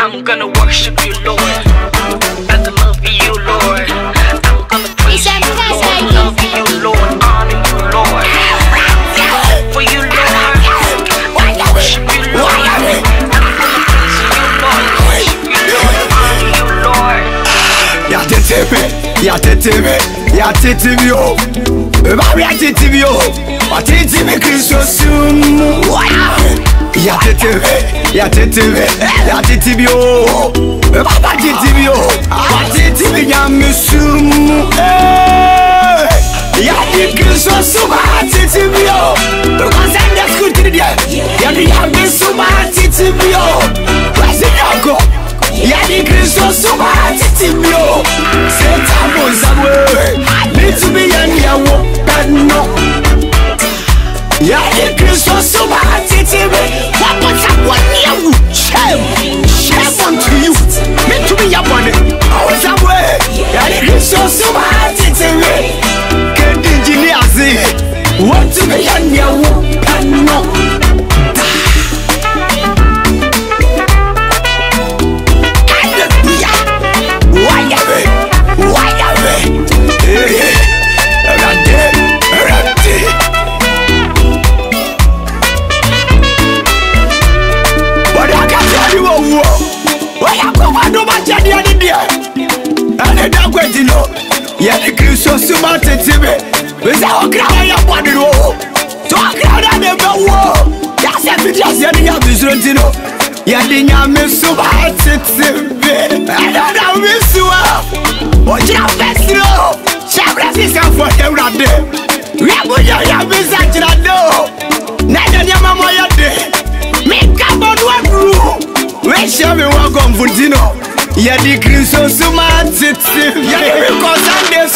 I'm gonna worship you, Lord. I love you, Lord. I'm gonna praise you, Lord. Love you, Lord. Honor you, Lord. I'm for you, Lord. worship you, Lord. Ya tete mi, ya tete mi, ya tete mi yo. Baba ya tete mi yo. А ты тебе крысю сыну Я ты тебе, я ты тебе, я ты тебе Baba ты тебе, а ты тебе я мюсюму Я не крысю сума, а ты тебе Глаза меня скрутили, я не я мюсюма, а ты тебе Глаза няко, я не крысю сума, а ты тебе Все там мой забыл, не тебе wontumi yɛ nea wopɛ no aleluya wayare wayare awurade awurade wɔde akasɛ ade wɔ wuo wɔyɛ akɔfa domakyɛdeɛ ne deɛ ɛne da kwati no yɛne kristo soma tetebe say sɛ ɔkra wo yɛ bɔne no sɛ ɔkra no ne bɛwo yɛasɛ fidiaseɛ no yɛ abisuro nti no yɛde nyame soma tete be ɛnɛ na mesuwa ɔgyina fɛsiro hyɛbrɛ sisafoɔ ne awurade wiamoyɛ yɛme sa kyerɛ ne o na ɛnyɛ nneɛma mɔyɛ de meka bɔ e no aduru mehyɛ me wɔ kɔmfo nti no yɛde kiri nsonsoma tete yɛde mekɔ sundays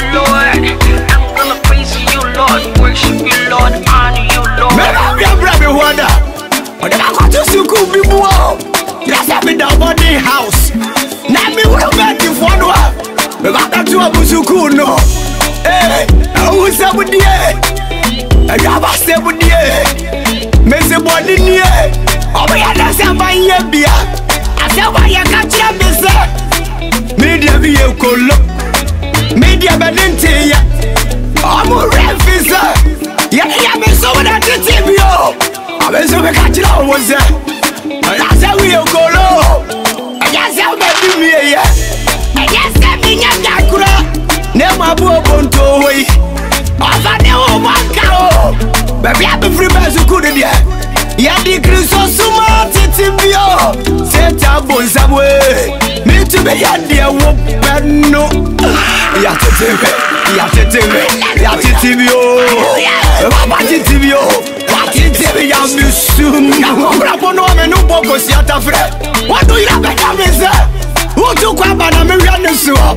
me the body house. Na mi wúlò bẹ́ẹ̀ ti fọ́nù wa. Bàbá àtàtù àbùsùkù nù. Ee, ẹ̀hún sẹ́mu díẹ̀. Ẹ̀yọ́ àbá sẹ́mu díẹ̀. Mèsì bọ̀dí níyẹ̀. Ọmọ yẹn náà sẹ́ bá yẹ bìá. Àsẹ́wọ̀ yẹ ká kyerẹ́ mi sẹ́. Mídìá mi yẹ kolo. Mídìá bẹ́ẹ̀ ni ntì yẹ. Ọmọ rẹ̀ fi sẹ́. Yẹ́n yẹ́ mi sọ́wọ́n náà títí mi o. Àbẹ̀sọ̀ mi ká kyerẹ́ òun sẹ́. Ẹ̀yọ́ àsẹ́ mi yɛ yɛ ɛyɛ sɛ menyɛ dakoro ne ma bo obonto hɔ yi ɔfa ne wo ma ka o baabi a bɛfiri bɛɛ sukuu ne deɛ yɛde kristo soma tete bio seta bo nsam ee metumi yɛ deɛ wo pɛ no yɛtete me yɛtete me yɛtete bi o baba tete bi o Atitiri ya misu Yakobrabo no me no boko si atafre Wadu ira beka mese Who wotu kɔ aba na mewia ne si hɔ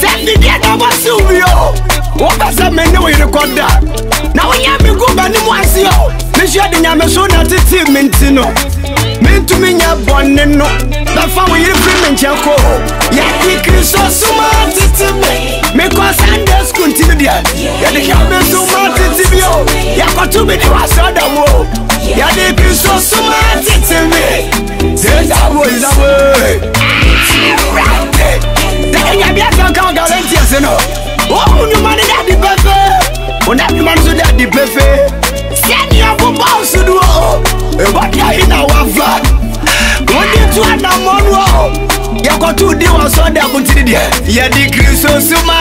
sɛ ndidiɛ na wɔsew bi o wopɛ sɛ me ne wo yere kɔ da na wonyɛ me gu bɛne mu ase o mehyia de nyame so na tetee me nti no mentumi nyɛ bɔne no bɛfa wo yere firi me nkyɛn kɔ o yɛde kristo soma tete me mekɔ sunday school nti no deɛ yɛde kɛme soma tete bi o yɛkɔto me de wasɔda mu o yɛde so soma tete me that da wo way ɛnyabi afɛ kan kan ɔlɛ ntiɛ se no ohun nyuma ni dadi pɛfɛ ona nyuma nso dadi pɛfɛ sɛni ɔbubɔ osudu o ebɔ di ayi na wafa odi tu anamɔnu o yɛkɔtu di wɔ sɔda kuntiri deɛ yɛdi kirisosuma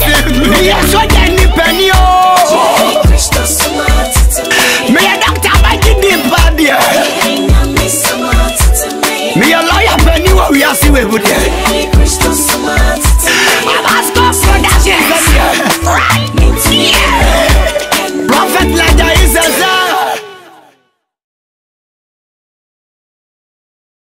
titi yɛ sɔja nipɛni o.